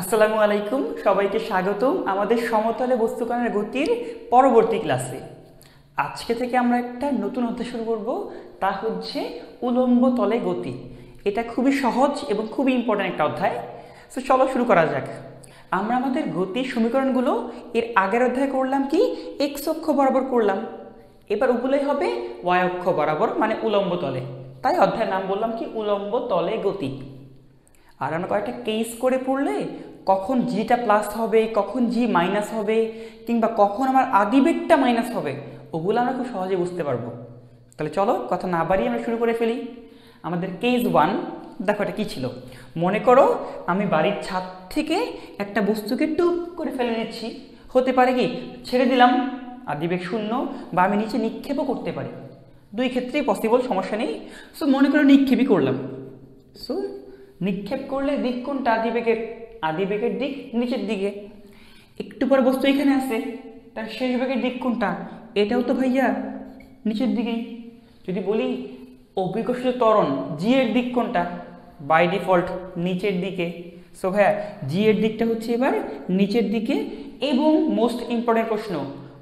আসসালামু আলাইকুম, সবাইকে স্বাগতম আমাদের সমতলে বস্তুকণের গতির পরবর্তী ক্লাসে। আজকে থেকে আমরা একটা নতুন অধ্যায় শুরু করব, তা হচ্ছে উলম্ব তলে গতি। এটা খুবই সহজ এবং খুবই ইম্পর্ট্যান্ট একটা অধ্যায়। তো চলো শুরু করা যাক। আমরা আমাদের গতির সমীকরণগুলো এর আগের অধ্যায় করলাম কি? এক্স অক্ষ বরাবর করলাম। এবার ওগুলোই হবে ওয়াই অক্ষ বরাবর মানে উলম্ব তলে। তাই অধ্যায়ের নাম বললাম কি? উলম্ব তলে গতি। আর আমরা কয়েকটা কেস করে পড়লে কখন জিটা প্লাস হবে, কখন জি মাইনাস হবে, কিংবা কখন আমার আদিবেগটা মাইনাস হবে, ওগুলো আমরা খুব সহজে বুঝতে পারব। তাহলে চলো কথা না বাড়িয়ে আমরা শুরু করে ফেলি। আমাদের কেস ওয়ান দেখো এটা কী ছিল? মনে করো আমি বাড়ির ছাদ থেকে একটা বস্তুকে টুপ করে ফেলে নিচ্ছি। হতে পারে কি, ছেড়ে দিলাম, আদিবেগ শূন্য, বা আমি নিচে নিক্ষেপও করতে পারি। দুই ক্ষেত্রেই পসিবল সমস্যা নেই। সো মনে করো নিক্ষেপই করলাম। সো নিক্ষেপ করলে দিক কোনটা? আদিবেগের আদিবেগের দিক নিচের দিকে। একটু পর বস্তু এখানে আছে, তার শেষ বেগের দিক কোনটা? এটাও তো ভাইয়া নিচের দিকেই। যদি বলি অভিকর্ষিত ত্বরণ, জি এর দিক কোনটা? বাই ডিফল্ট নিচের দিকে। সো ভাইয়া, জি এর দিকটা হচ্ছে এবার নিচের দিকে এবং মোস্ট ইম্পর্টেন্ট প্রশ্ন,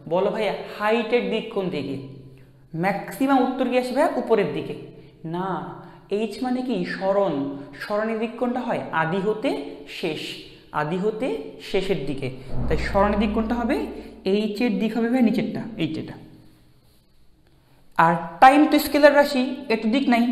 বলো ভাইয়া হাইটের দিক কোন দিকে? ম্যাক্সিমাম উত্তর কি আসবে উপরের দিকে। না এইচ মানে কি? স্মরণ। স্মরণের দিক কোনটা হয় আদি হতে শেষ। আদি হতে শেষের দিকে। তাই স্মরণের দিক কোনটা হবে এইচের দিক হবে ভাই নিচেরটা এইচেটা আর টাইম তো স্কেলার রাশি একটু দিক নাই।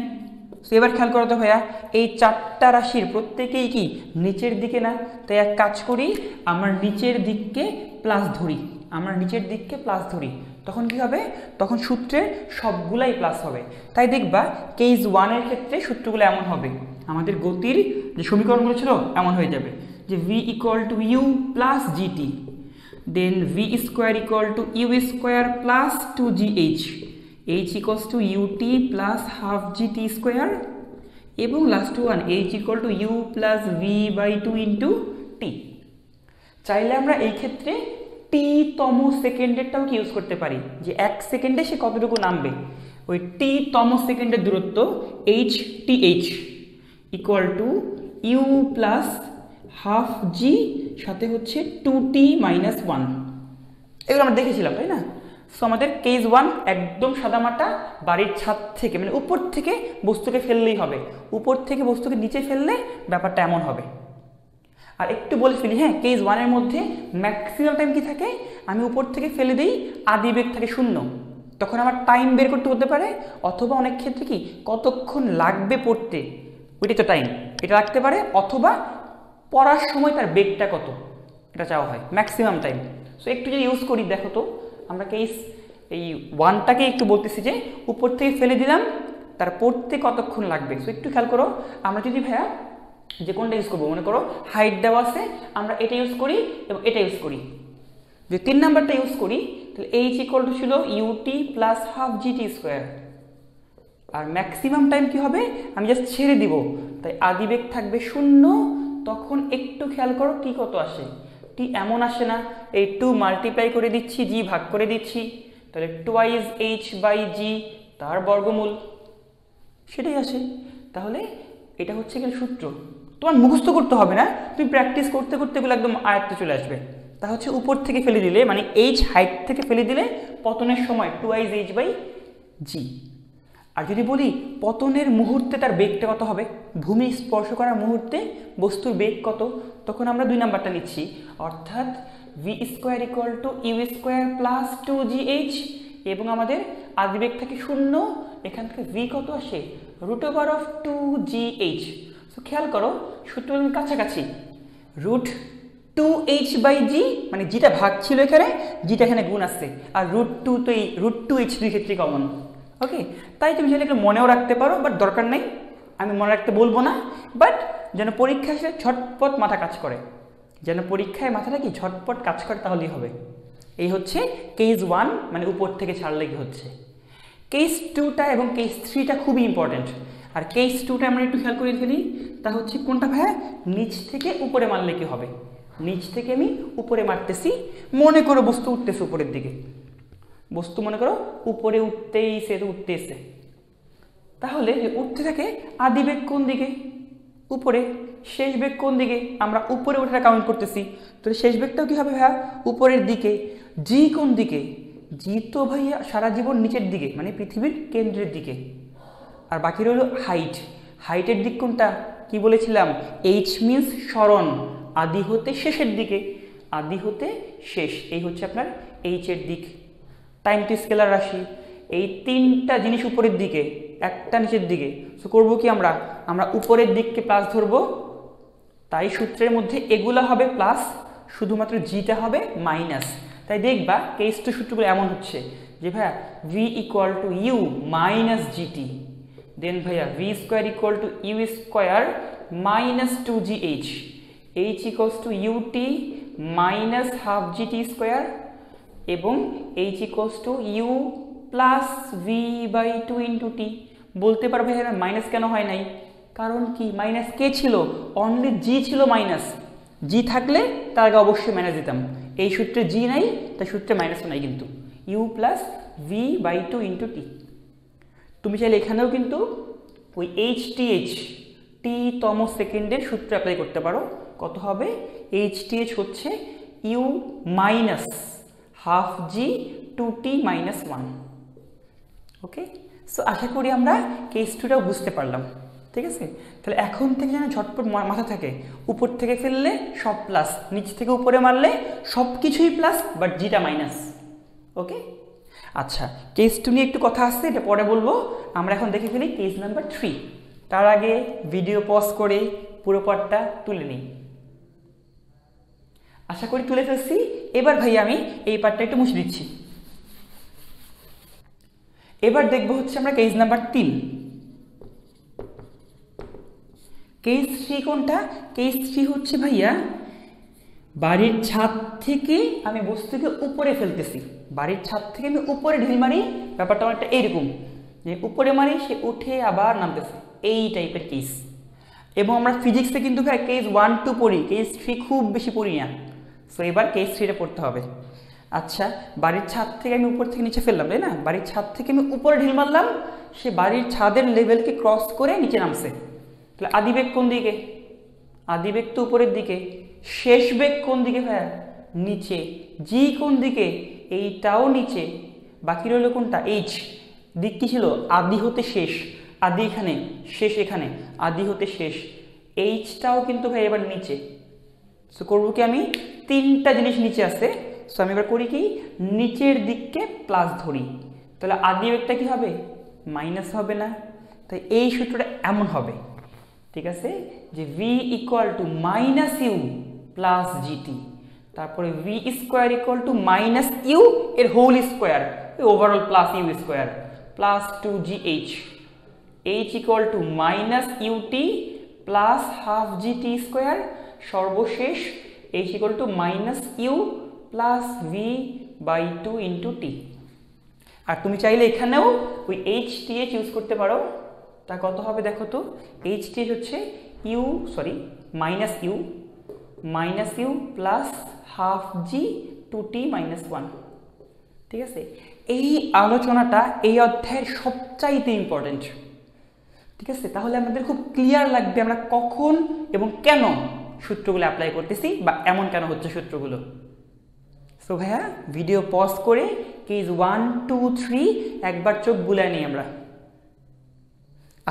এবার খেয়াল করো তো ভাইয়া, এই চারটা রাশির প্রত্যেকেই কি নিচের দিকে না? তাই এক কাজ করি, আমার নিচের দিককে প্লাস ধরি। আমার নিচের দিককে প্লাস ধরি। তখন কি হবে? তখন সূত্রের সবগুলাই প্লাস হবে। তাই দেখবা কেস ওয়ানের ক্ষেত্রে সূত্রগুলো এমন হবে। আমাদের গতির যে সমীকরণগুলো ছিল এমন হয়ে যাবে। যে V equal to U plus G T then V square equal to U square plus two G H H equals to U T plus half G T square এবং last one H equal to U plus V by two into T চাইলে আমরা এই ক্ষেত্রে টি তম সেকেন্ডেরটাও কি use করতে পারি? যে এক সেকেন্ডে সে কতটুকু নামবে? ওই টি তম সেকেন্ডের দূরত্ব H T H equal to U plus half G সাথে হচ্ছে টু টি মাইনাস ওয়ান এগুলো আমরা দেখেছিলাম, তাই না? সো আমাদের কেস ওয়ান একদম সাদামাটা বাড়ির ছাদ থেকে মানে উপর থেকে বস্তুকে ফেললেই হবে। উপর থেকে বস্তুকে নিচে ফেললে ব্যাপারটা এমন হবে। আর একটু বলে ফেলি হ্যাঁ কেস ওয়ানের মধ্যে ম্যাক্সিমাম টাইম কি থাকে? আমি উপর থেকে ফেলে দিই, আদি বেগ থাকে শূন্য। তখন আমার টাইম বের করতে হতে পারে, অথবা অনেক ক্ষেত্রে কি, কতক্ষণ লাগবে পড়তে? ওইটাই তো টাইম এটা লাগতে পারে, অথবা পড়ার সময় তার বেগটা কত? এটা চাওয়া হয় ম্যাক্সিমাম টাইম সো একটু যদি ইউজ করি, দেখো তো, আমরা কেস এই ওয়ানটাকে একটু বলতেছি যে, উপর থেকে ফেলে দিলাম, তার পড়তে কতক্ষণ লাগবে? সো একটু খেয়াল করো, আমরা যদি ভাইয়া যে কোনটা ইউজ করব? মনে করো হাইট দেওয়া আছে, আমরা এটা ইউজ করি এবং এটা ইউজ করি। যে তিন নাম্বারটা ইউজ করি, তাহলে এইচ ইকুয়াল টু ছিল U T plus half G T square আর ম্যাক্সিমাম টাইম কি হবে? আমি জাস্ট ছেড়ে দিব। তাই আদিবেগ থাকবে শূন্য, তখন একটু খেয়াল করো টি কত আসে। টি এমন আসে না। এই টু মাল্টিপ্লাই করে দিচ্ছি জি ভাগ করে দিচ্ছি। তাহলে টুয়াইজ এইচ বাই জি তার বর্গমূল। সেটাই আসে। তাহলে এটা হচ্ছে গেলে সূত্র। তোমার মুখস্থ করতে হবে না, তুমি প্র্যাকটিস করতে করতে এগুলো একদম আয়ত্তে চলে আসবে। তা হচ্ছে উপর থেকে ফেলে দিলে মানে এইচ হাইট থেকে ফেলে দিলে পতনের সময় টুয়াইজ এইচ বাই জি আর যদি বলি পতনের মুহূর্তে তার বেগটা কত হবে? ভূমি স্পর্শ করার মুহূর্তে বস্তুর বেগ কত? তখন আমরা দুই নাম্বারটা নিচ্ছি। অর্থাৎ V square equal to U square plus two G H এবং আমাদের আদিবেগ থাকে শূন্য, এখান থেকে ভি কত আসে? Root over of two G H তো খেয়াল করো সূত্র কাছাকাছি। Root two H by G মানে জিটা ভাগ ছিল এখানে জিটা এখানে গুণ আসছে। আর রুট টু তো এই রুট টু এইচ দুই ক্ষেত্রে কমন ওকে তাই তুমি সেটাকে মনেও রাখতে পারো বাট দরকার নেই। আমি মনে রাখতে বলব না বাট যেন পরীক্ষা এসে ঝটপট মাথা কাজ করে। যেন পরীক্ষায় মাথাটা কি ঝটপট কাজ করে তাহলেই হবে। এই হচ্ছে কেস ওয়ান মানে উপর থেকে ছাড়লে কি হচ্ছে। কেস টুটা এবং কেস থ্রিটা খুবই ইম্পর্ট্যান্ট আর কেস টুটা আমরা একটু খেয়াল করে ফেলি। তা হচ্ছে কোনটা ভাইয়া? নিচ থেকে উপরে মারলে কি হবে? নিচ থেকে আমি উপরে মারতেছি। মনে করো বস্তু উঠতেছে উপরের দিকে। বস্তু মনে করো উপরে উঠতেই সে উঠতেছে। তাহলে যে উঠতে থাকে আদিবেগ কোন দিকে? উপরে। শেষ বেগ কোন দিকে? আমরা উপরে ওঠাটা কাউন্ট করতেছি। তো শেষ বেগটাও কি হবে ভাইয়া? উপরের দিকে। জি কোন দিকে? জি তো ভাইয়া সারা জীবন নিচের দিকে মানে পৃথিবীর কেন্দ্রের দিকে। আর বাকি রইল হাইট হাইটের দিক কোনটা? কি বলেছিলাম? এইচ মিন্স স্মরণ আদি হতে শেষের দিকে। আদি হতে শেষ। এই হচ্ছে আপনার এইচের দিক। টাইম টু স্কেলার রাশি। এই তিনটা জিনিস উপরের দিকে, একটা নিচের দিকে। তো করব কি আমরা? আমরা উপরের দিককে প্লাস ধরবো। তাই সূত্রের মধ্যে এগুলো হবে প্লাস শুধুমাত্র জিটা হবে মাইনাস তাই দেখবা কেস টু সূত্রগুলো এমন হচ্ছে যে ভাইয়া V equal to U minus G T then ভাইয়া V square equal to U square minus two G H H equals to U T minus half G T square এবং H equals to U plus V by two into T বলতে পারবে হ্যাঁ minus কেন হয় নাই? কারণ কি? Minus কে ছিল? অনলি জি ছিল মাইনাস জি থাকলে তার আগে অবশ্যই মাইনাস দিতাম। এই সূত্রে জি নাই, তাই সূত্রে মাইনাসও নাই কিন্তু। U plus V by two into T তুমি চাইলে এখানেও কিন্তু ওই এইচ টি এইচ টি তম সেকেন্ডের সূত্র অ্যাপ্লাই করতে পারো। কত হবে? এইচ টি এইচ হচ্ছে U minus half G two T minus one okay so আশা করি আমরা কেস টুটাও বুঝতে পারলাম। ঠিক আছে? তাহলে এখন থেকে যেন ঝটপট মাথা থাকে, উপর থেকে ফেললে সব প্লাস নিচ থেকে উপরে মারলে সব কিছুই প্লাস বাট জিটা মাইনাস ওকে আচ্ছা কেস টু নিয়ে একটু কথা আসছে এটা পরে বলব। আমরা এখন দেখে ফেলি কেস নাম্বার থ্রি তার আগে ভিডিও পজ করে পুরো পার্টটা তুলে নিই। আশা করি তুলে ফেলছি। এবার ভাই আমি এই পার্টটা একটু মুছে দিচ্ছি। এবার দেখব হচ্ছে আমরা কেস নাম্বার তিন। কেস থ্রি কোনটা? কেস থ্রি হচ্ছে ভাইয়া বাড়ির ছাদ থেকে আমি বস্তুকে উপরে ফেলতেছি। বাড়ির ছাদ থেকে আমি উপরে ঢিল মারি, ব্যাপারটা অনেকটা এইরকম। যে উপরে মারি, সে উঠে আবার নামতেছে। এই টাইপের কেস এবং আমরা ফিজিক্সে কিন্তু ভাই কেস ওয়ান টু পড়ি। কেস থ্রি খুব বেশি পড়ি না। সো এবার কেস থ্রিটা পড়তে হবে। আচ্ছা বাড়ির ছাদ থেকে আমি উপর থেকে নিচে ফেললাম, তাই না? বাড়ির ছাদ থেকে আমি উপরে ঢিল মারলাম, সে বাড়ির ছাদের লেভেলকে ক্রস করে নিচে নামছে। তাহলে আদিবেগ কোন দিকে? আদিবেগ তো উপরের দিকে। শেষ বেগ কোন দিকে ভাইয়া নিচে। জি কোন দিকে? এইটাও নিচে। বাকি রইল কোনটা? এইচ। দিক কি ছিল? আদি হতে শেষ। আদি এখানে, শেষ এখানে। আদি হতে শেষ। এইচটাও কিন্তু ভাই এবার নিচে। সো করব কি আমি? তিনটা জিনিস নিচে আছে। সো আমি এবার করি কি? নিচের দিককে প্লাস ধরি। তাহলে আদি বেগটা কি হবে? মাইনাস হবে না। তাই এই সূত্রটা এমন হবে। ঠিক আছে? যে V equal to minus U plus G T তারপরে V square equal to minus U এর whole square overall plus U square plus two G H H equal to minus U T plus half G T square সর্বশেষ H equal to minus U plus V by two into T আর তুমি চাইলে এখানেও ওই H T H use করতে পারো। তা কত হবে দেখো তো? এইচ টি হচ্ছে U sorry minus U minus U plus half G two T minus one ঠিক আছে? এই আলোচনাটা এই অধ্যায়ের সবচাইতে ইম্পর্টেন্ট ঠিক আছে? তাহলে আমাদের খুব ক্লিয়ার লাগবে আমরা কখন এবং কেন সূত্রগুলো অ্যাপ্লাই করতেছি বা এমন কেন হচ্ছে সূত্রগুলো। সো ভাইয়া ভিডিও পজ করে কেজ ওয়ান টু থ্রি একবার চোখ বুলায় নিই আমরা।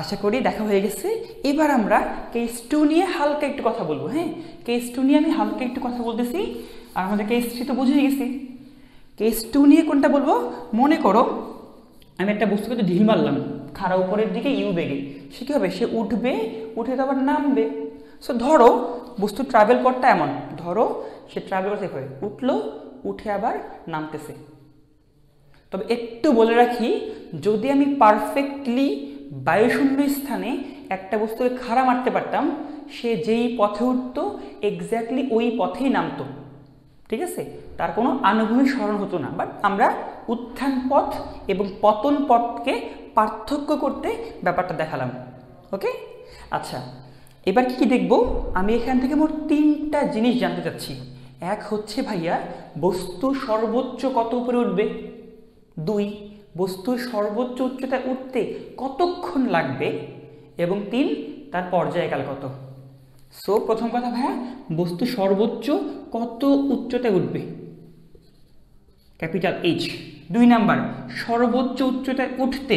আশা করি দেখা হয়ে গেছে। এবার আমরা কেস টু নিয়ে হালকা একটু কথা বলব হ্যাঁ? কেস টু নিয়ে আমি হালকা একটু কথা বলতেছি, আর আমাদের কেস থ্রি তো বুঝে গেছি। কেস টু নিয়ে কোনটা বলব? মনে করো, আমি একটা বস্তুকে তো ঢিল মারলাম, খাড়া উপরের দিকে ইউ বেগে। সে কী হবে? সে উঠবে, উঠে তো আবার নামবে। সো ধরো, বস্তু ট্রাভেল পথটা এমন। ধরো, সে ট্রাভেল করতে হয় উঠল, উঠে আবার নামতেছে। তবে একটু বলে রাখি, যদি আমি পারফেক্টলি বায়ুশূন্য স্থানে একটা বস্তুকে খাড়া মারতে পারতাম, সে যেই পথে উঠতো এক্স্যাক্টলি ওই পথেই নামতো। ঠিক আছে? তার কোনো আনুভূমিক স্মরণ হতো না। বাট আমরা উত্থান পথ এবং পতন পথকে পার্থক্য করতে ব্যাপারটা দেখালাম। ওকে আচ্ছা এবার কি দেখব? আমি এখান থেকে মোট তিনটা জিনিস জানতে চাচ্ছি। এক হচ্ছে ভাইয়া, বস্তু সর্বোচ্চ কত উপরে উঠবে? দুই বস্তুর সর্বোচ্চ উচ্চতায় উঠতে কতক্ষণ লাগবে? এবং তিন, তার পর্যায়কাল কত? সো প্রথম কথা ভাইয়া, বস্তু সর্বোচ্চ কত উচ্চতায় উঠবে? ক্যাপিটাল এইচ দুই নাম্বার, সর্বোচ্চ উচ্চতায় উঠতে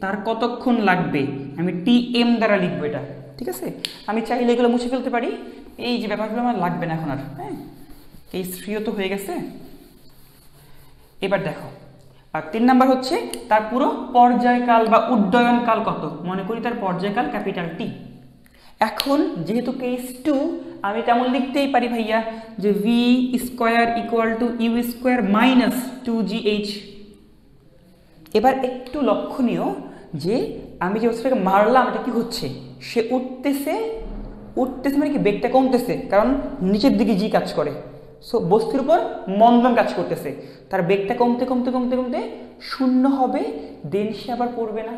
তার কতক্ষণ লাগবে? আমি টি এম দ্বারা লিখব এটা, ঠিক আছে? আমি চাইলে এগুলো মুছে ফেলতে পারি। এই যে ব্যাপারগুলো আমার লাগবে না এখন আর হ্যাঁ? এই স্ত্রীও তো হয়ে গেছে। এবার দেখো আর তিন নাম্বার হচ্ছে, তার পুরো পর্যায়কাল বা উড্ডয়নকাল কত? মনে করি তার পর্যায়কাল ক্যাপিটাল টি। এখন যেহেতু কেস টু আমি তেমন লিখতেই পারি ভাইয়া যে V square equal to U square minus two G H এবার একটু লক্ষণীয় যে আমি যে বস্তুটাকে মারলাম, এটা কি হচ্ছে? সে উঠতেছে উঠতেছে মানে কি বেগটা কমতেছে, কারণ নিচের দিকে জি কাজ করে। বস্তুর উপর মন্দন কাজ করতেছে। তার বেগটা কমতে কমতে কমতে কমতে শূন্য হবে দেন সে আবার পড়বে না।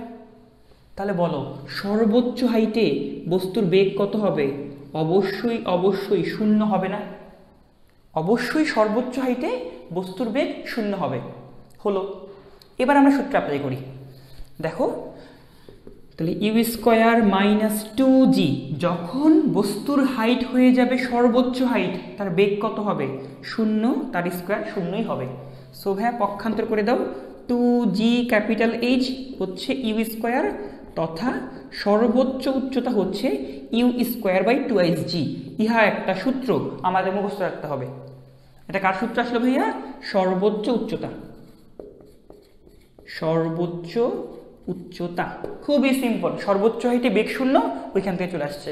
তাহলে বলো, সর্বোচ্চ হাইটে বস্তুর বেগ কত হবে? অবশ্যই অবশ্যই শূন্য হবে না। অবশ্যই সর্বোচ্চ হাইটে বস্তুর বেগ শূন্য হবে। হলো, এবার আমরা সূত্র অ্যাপ্লাই করি। দেখো তাহলে U square minus two G যখন বস্তুর হাইট হয়ে যাবে সর্বোচ্চ হাইট তার বেগ কত হবে? শূন্য, তার স্কোয়ার শূন্যই হবে। সো ভাইয়া, পক্ষান্তর করে দাও। টু জি ক্যাপিটাল এইচ হচ্ছে ইউ স্কোয়ার তথা সর্বোচ্চ উচ্চতা হচ্ছে U square by two H G ইহা একটা সূত্র, আমাদের মুখস্থ রাখতে হবে। এটা কার সূত্র আসলো ভাইয়া? সর্বোচ্চ উচ্চতা। সর্বোচ্চ উচ্চতা। খুবই সিম্পল সর্বোচ্চ হাইটে বেগ শূন্য, ওইখান থেকে চলে আসছে।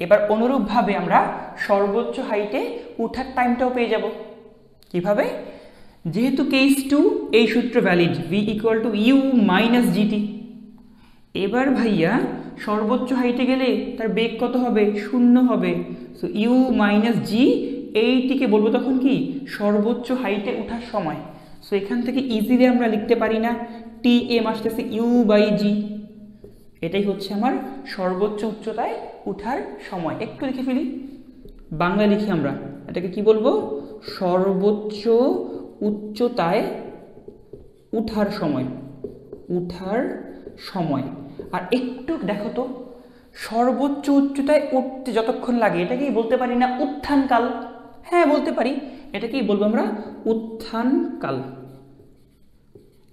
এবার অনুরূপভাবে আমরা সর্বোচ্চ হাইটে উঠার টাইমটাও পেয়ে যাব। কীভাবে? যেহেতু কেস টু এই সূত্র valid V equal to U minus G T এবার ভাইয়া, সর্বোচ্চ হাইটে গেলে তার বেগ কত হবে? শূন্য হবে। সো ইউ মাইনাস জি এইটিকে বলব তখন কি? সর্বোচ্চ হাইটে ওঠার সময়। সো এখান থেকে ইজিলি আমরা লিখতে পারি না। টি এম আসতেছে ইউ বাই জি এটাই হচ্ছে আমার সর্বোচ্চ উচ্চতায় উঠার সময়। একটু লিখে ফেলি। বাংলা লিখি আমরা। এটাকে কি বলব? সর্বোচ্চ উচ্চতায় উঠার সময়। উঠার সময়। আর একটু দেখো তো, সর্বোচ্চ উচ্চতায় উঠতে যতক্ষণ লাগে, এটাকেই বলতে পারি না উত্থানকাল। হ্যাঁ বলতে পারি। এটাকেই বলব আমরা উত্থানকাল।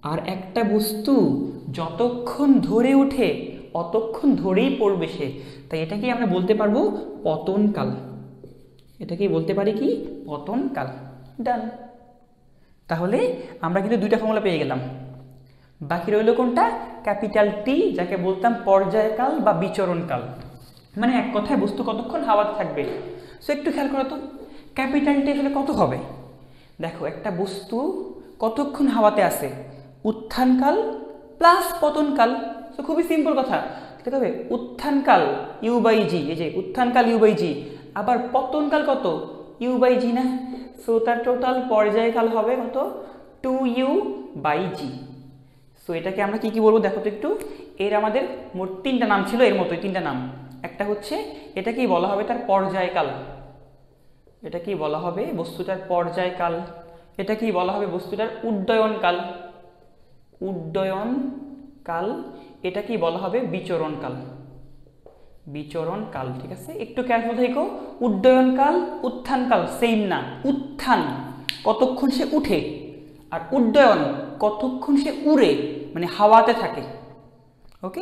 আর একটা বস্তু যতক্ষণ ধরে ওঠে, অতক্ষণ ধরেই পড়বে সে। তাই এটাকেই আমরা বলতে পারব পতনকাল। এটাকেই বলতে পারি কি? পতনকাল। ডান তাহলে আমরা কিন্তু দুইটা ফর্মুলা পেয়ে গেলাম। বাকি রইল কোনটা? ক্যাপিটাল টি যাকে বলতাম পর্যায়কাল বা বিচরণকাল। মানে এক কথায় বস্তু কতক্ষণ হাওয়াতে থাকবে? সো একটু খেয়াল করো তো। ক্যাপিটাল টি আসলে কত হবে? দেখো, একটা বস্তু কতক্ষণ হাওয়াতে আছে? উত্থানকাল প্লাস পতনকাল। তো খুবই সিম্পল কথা। ঠিক হবে, উত্থানকাল, ইউ বাই জি, এই যে উত্থানকাল, ইউ বাই জি। আবার পতনকাল কত? ইউ বাই জি না? সো তার টোটাল পর্যায়কাল হবে কত? Two U by G. So এটাকে আমরা কি কি বলব? দেখো তো একটু। এর আমাদের মোট তিনটা নাম ছিল, এর মতোই তিনটা নাম। একটা হচ্ছে, এটাকেই বলা হবে তার পর্যায়কাল। এটাকেই বলা হবে বস্তুটার পর্যায়কাল। এটাকেই বলা হবে বস্তুটার উড্ডয়নকাল। উড্ডয়ন কাল কি বলা হবে? বিচরণকাল বিচরণকাল ঠিক আছে? একটু কেয়ারফুল থেকো। উড্ডয়নকাল উত্থানকাল সেম না। উত্থান, কতক্ষণ সে উঠে? আর উড্ডয়ন, কতক্ষণ সে উড়ে? মানে হাওয়াতে থাকে। ওকে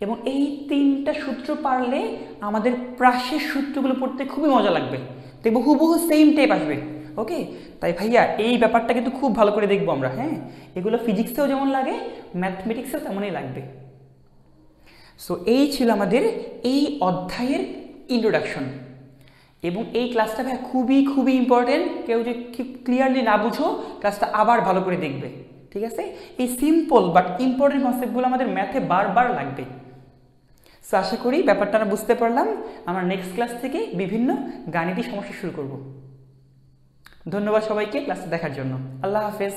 এবং এই তিনটা সূত্র পারলে আমাদের প্রাসের সূত্রগুলো পড়তে খুবই মজা লাগবে। দেখব হুবহু সেম টাইপ আসবে। ওকে তাই ভাইয়া, এই ব্যাপারটা কিন্তু খুব ভালো করে দেখব আমরা হ্যাঁ? এগুলো ফিজিক্সেও যেমন লাগে ম্যাথমেটিক্সেও তেমনই লাগবে। সো এই ছিল আমাদের এই অধ্যায়ের ইন্ট্রোডাকশন এবং এই ক্লাসটা ভাই খুবই খুবই ইম্পর্টেন্ট কেউ যে ক্লিয়ারলি না বুঝো ক্লাসটা আবার ভালো করে দেখবে। ঠিক আছে? এই সিম্পল বাট ইম্পর্টেন্ট কনসেপ্টগুলো আমাদের ম্যাথে বারবার লাগবে। সো আশা করি ব্যাপারটা আমরা বুঝতে পারলাম। আমরা নেক্সট ক্লাস থেকে বিভিন্ন গাণিতিক সমস্যা শুরু করব। ধন্যবাদ সবাইকে ক্লাসে দেখার জন্য। আল্লাহ হাফেজ।